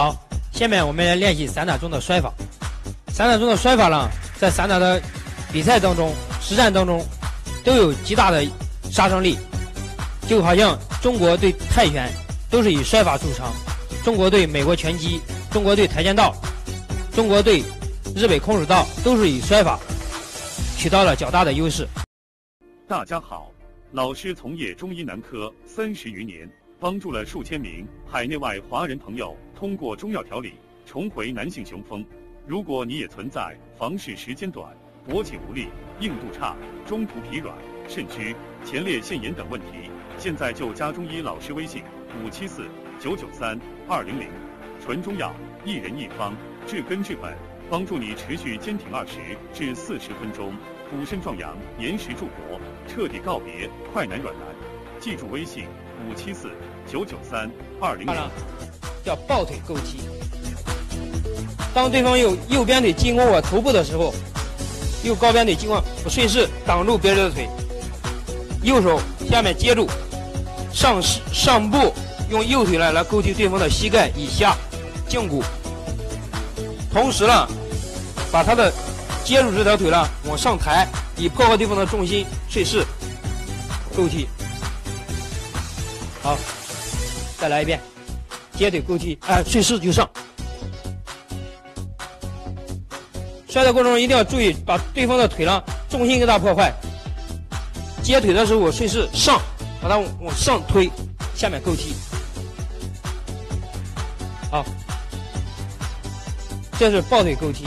好，下面我们来练习散打中的摔法。散打中的摔法呢，在散打的比赛当中、实战当中，都有极大的杀伤力。就好像中国对泰拳都是以摔法著称，中国对美国拳击、中国对跆拳道、中国对日本空手道都是以摔法取到了较大的优势。大家好，老师从业中医男科三十余年。帮助了数千名海内外华人朋友通过中药调理重回男性雄风。如果你也存在房事时间短、勃起无力、硬度差、中途疲软、肾虚、前列腺炎等问题，现在就加中医老师微信五七四九九三二零零，纯中药，一人一方，治根治本，帮助你持续坚挺二十至四十分钟，补肾壮阳、延时助勃，彻底告别快男软男。记住微信。五七四九九三二零零，叫抱腿勾踢。当对方用右边腿进攻我头部的时候，用高边腿进攻，顺势挡住别人的腿，右手下面接住，上上步用右腿来来勾踢对方的膝盖以下胫骨，同时呢，把他的接住这条腿呢往上抬，以破坏对方的重心，顺势勾踢。好，再来一遍，接腿勾踢，哎，顺势就上。摔的过程中一定要注意，把对方的腿呢重心给他破坏。接腿的时候顺势上，把他往上推，下面勾踢。好，这是抱腿勾踢。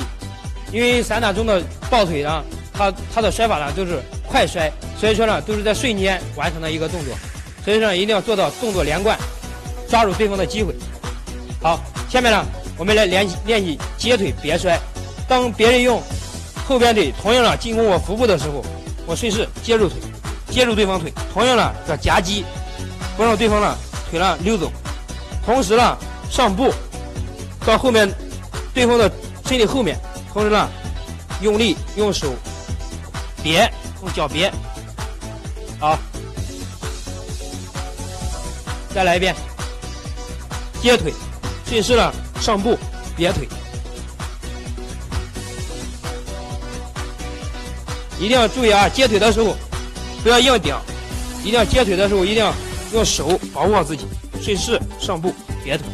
因为散打中的抱腿呢，它它的摔法呢都是快摔，所以说呢都是在瞬间完成的一个动作。所以说一定要做到动作连贯，抓住对方的机会。好，下面呢，我们来练习练习接腿别摔。当别人用后边腿同样的进攻我腹部的时候，我顺势接住腿，接住对方腿，同样的叫夹击，不让对方呢腿呢溜走。同时呢，上步到后面对方的身体后面，同时呢，用力用手别，用脚别。好。再来一遍，接腿，顺势呢上步别腿，一定要注意啊！接腿的时候不要硬顶，一定要接腿的时候一定要用手保护好自己，顺势上步别腿。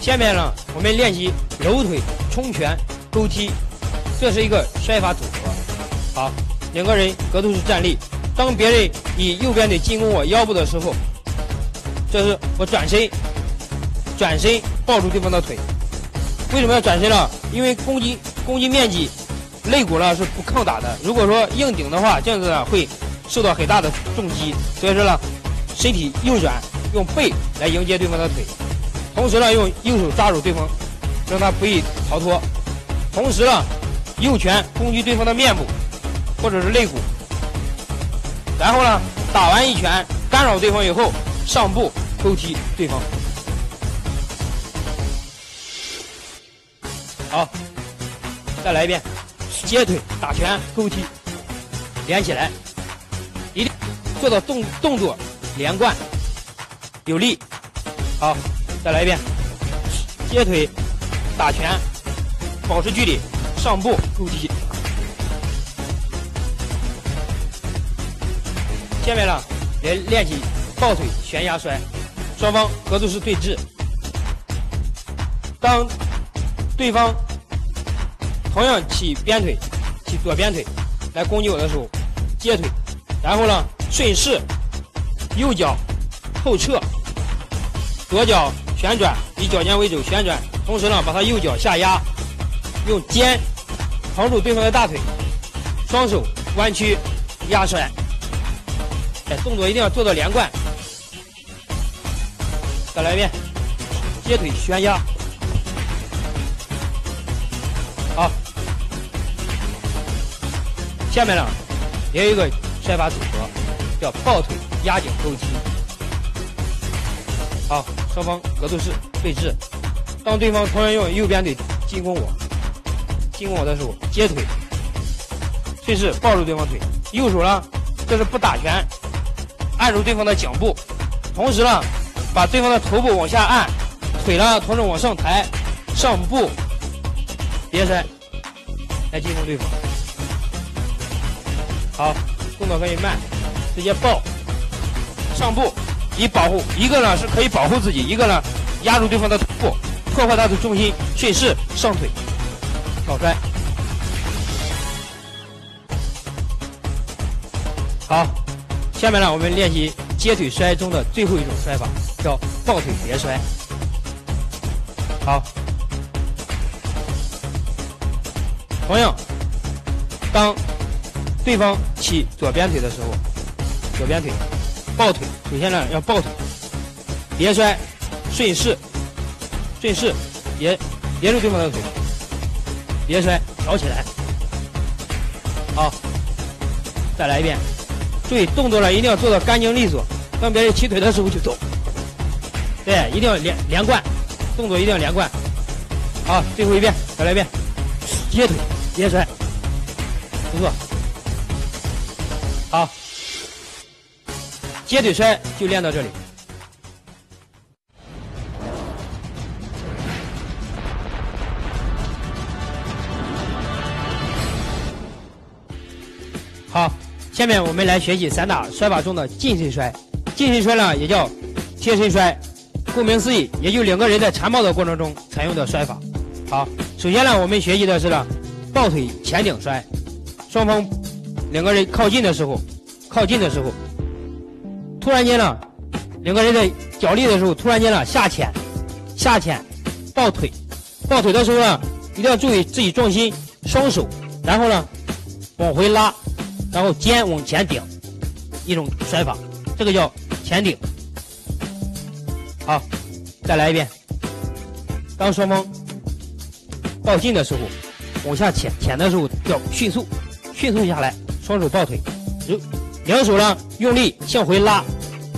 下面呢，我们练习揉腿、冲拳、勾踢，这是一个摔法组合。好，两个人格斗式站立，当别人以右边腿进攻我腰部的时候，这是我转身，转身抱住对方的腿。为什么要转身呢？因为攻击攻击面积，肋骨呢是不抗打的。如果说硬顶的话，这样子呢会受到很大的重击。所以说呢，身体右转，用背来迎接对方的腿。同时呢，用右手抓住对方，让他不易逃脱。同时呢，右拳攻击对方的面部或者是肋骨。然后呢，打完一拳干扰对方以后，上步勾踢对方。好，再来一遍，接腿打拳勾踢，连起来，一定做到动动作连贯有力。好。再来一遍，接腿，打拳，保持距离，上步勾踢。下面呢，来练习抱腿悬崖摔，双方格斗式对峙。当对方同样起边腿，起左边腿来攻击我的时候，接腿，然后呢，顺势右脚后撤，左脚。旋转，以脚尖为轴旋转，同时呢，把他右脚下压，用肩扛住对方的大腿，双手弯曲压摔。哎，动作一定要做到连贯。再来一遍，接腿旋压。好，下面呢，也有一个摔法组合，叫抱腿压颈勾踢。好。双方格斗式对峙，当对方突然用右边腿进攻我，进攻我的时候，接腿，顺势抱住对方腿。右手呢，这是不打拳，按住对方的颈部，同时呢，把对方的头部往下按，腿呢同时往上抬，上步，别摔，来进攻对方。好，动作可以慢，直接抱，上步，以保护一个呢是可以保护自己，一个呢压住对方的头部，破坏他的重心，顺势上腿，挑摔。好，下面呢我们练习接腿摔中的最后一种摔法，叫抱腿别摔。好，同样，当对方起左边腿的时候，左边腿抱腿，首先呢要抱腿，别摔，顺势，顺势，别别住对方的腿，别摔，挑起来。好，再来一遍，注意动作呢一定要做到干净利索，当别人起腿的时候就走。对，一定要连连贯，动作一定要连贯。好，最后一遍，再来一遍，接腿，别摔，不错。好，接腿摔就练到这里。好，下面我们来学习散打摔法中的近身摔。近身摔呢，也叫贴身摔，顾名思义，也就两个人在缠抱的过程中采用的摔法。好，首先呢，我们学习的是呢，抱腿前顶摔，双方。两个人靠近的时候，靠近的时候，突然间呢，两个人在脚力的时候，突然间呢下潜，下潜，抱腿，抱腿的时候呢，一定要注意自己重心，双手，然后呢往回拉，然后肩往前顶，一种摔法，这个叫前顶。好，再来一遍。当双方抱近的时候，往下潜，潜的时候要迅速，迅速下来。双手抱腿，两手呢用力向回拉，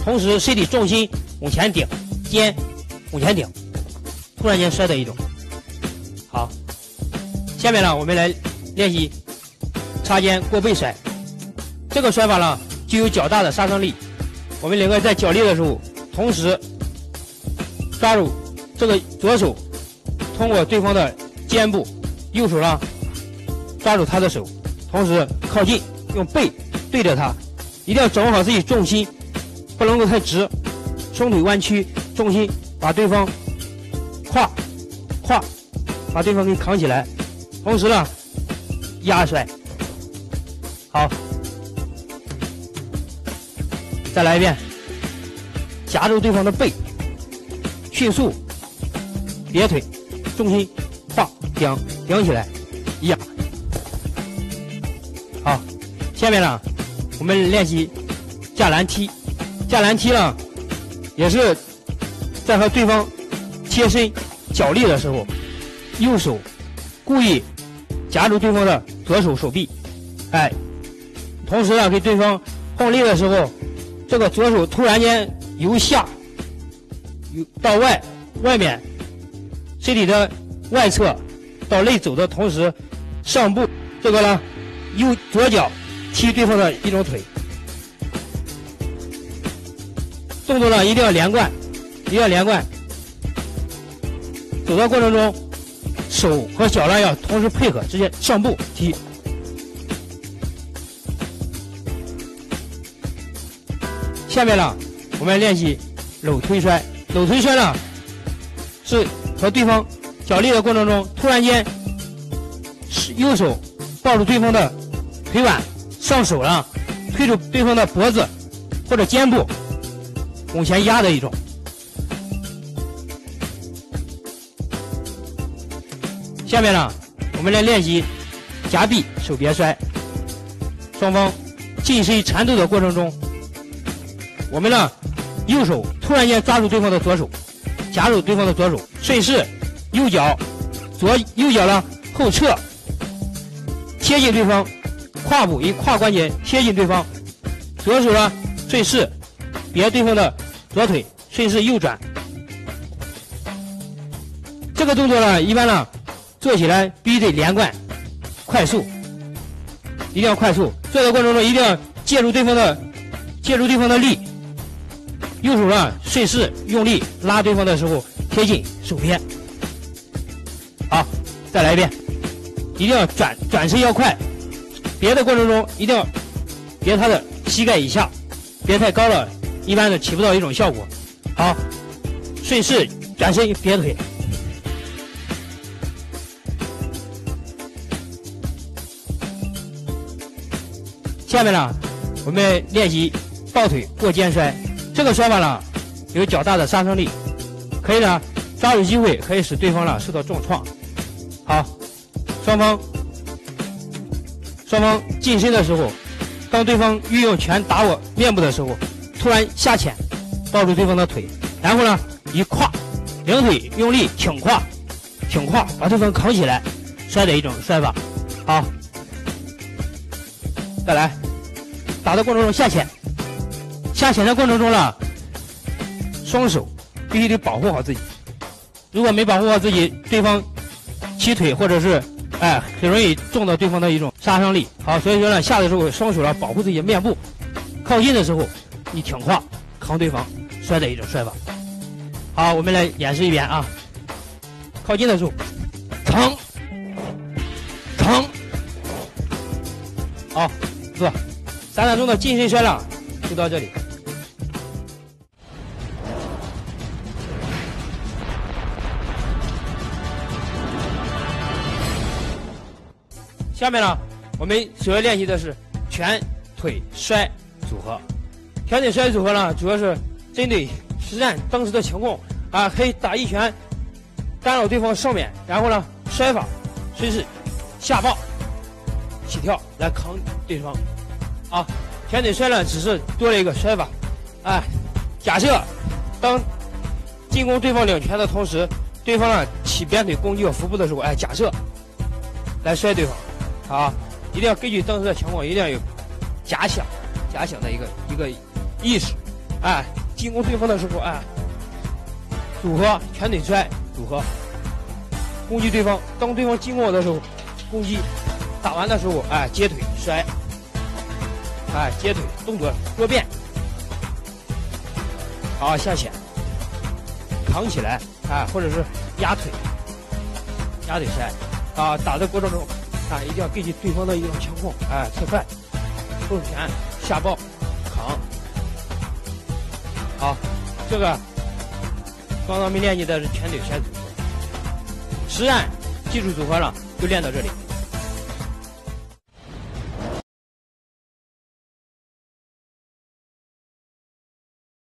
同时身体重心往前顶，肩往前顶，突然间摔的一种。好，下面呢我们来练习插肩过背摔。这个摔法呢具有较大的杀伤力。我们两个在脚力的时候，同时抓住这个左手，通过对方的肩部，右手呢抓住他的手，同时靠近。用背对着他，一定要掌握好自己重心，不能够太直，双腿弯曲，重心把对方胯胯把对方给扛起来，同时呢压摔，好，再来一遍，夹住对方的背，迅速别腿，重心放顶顶起来，压。好。下面呢，我们练习架拦踢。架拦踢呢，也是在和对方贴身角力的时候，右手故意夹住对方的左手手臂，哎，同时呢，给对方碰力的时候，这个左手突然间由下由到外外面身体的外侧到内走的同时，上步这个呢，右左脚。踢对方的一种腿，动作呢一定要连贯，一定要连贯。走的过程中，手和脚呢要同时配合，直接上步踢。下面呢，我们练习搂推摔。搂推摔呢，是和对方脚力的过程中，突然间，右手抱住对方的腿腕。上手了，推住对方的脖子或者肩部，往前压的一种。下面呢，我们来练习夹臂手别摔。双方近身缠斗的过程中，我们呢右手突然间抓住对方的左手，夹住对方的左手，顺势右脚左右脚呢后撤，贴近对方。胯部以胯关节贴近对方，左手呢顺势别对方的左腿，顺势右转。这个动作呢，一般呢做起来必须得连贯、快速，一定要快速。做的过程中一定要借助对方的借助对方的力，右手呢顺势用力拉对方的时候贴近手边。好，再来一遍，一定要转转身要快，别的过程中一定要别他的膝盖以下，别太高了，一般的起不到一种效果。好，顺势转身别腿。下面呢，我们练习抱腿过肩摔。这个摔法呢，有较大的杀伤力，可以呢抓住机会，可以使对方呢受到重创。好，双方双方近身的时候，当对方运用拳打我面部的时候，突然下潜抱住对方的腿，然后呢一跨，两腿用力挺跨，挺跨把对方扛起来摔的一种摔法。好，再来。打的过程中下潜，下潜的过程中呢，双手必须得保护好自己。如果没保护好自己，对方起腿或者是哎，很容易中到对方的一种杀伤力。好，所以说呢，下的时候双手呢保护自己的面部，靠近的时候你挺胯扛对方摔的一种摔法。好，我们来演示一遍啊。靠近的时候，扛，扛，好，做。散打中的近身摔浪就到这里。下面呢，我们主要练习的是拳腿摔组合。拳腿摔组合呢，主要是针对实战当时的情况啊，可以打一拳干扰对方上面，然后呢摔法，顺势下抱起跳来扛对方。啊，拳腿摔呢，只是多了一个摔法。哎，假设当进攻对方两拳的同时，对方呢起鞭腿攻击我腹部的时候，哎，假设来摔对方。啊，一定要根据当时的情况，一定要有假想、假想的一个一个意识。哎，进攻对方的时候，哎，组合拳腿摔组合攻击对方。当对方经过我的时候，攻击打完的时候，哎，接腿摔。哎，接腿动作多变，好下潜，扛起来，哎，或者是压腿，压腿摔，啊，打的过程中，啊，一定要根据对方的一种情况，哎，侧快，后拳下抱，扛，好，这个刚刚没练习的是前腿前组合，实战技术组合上，就练到这里。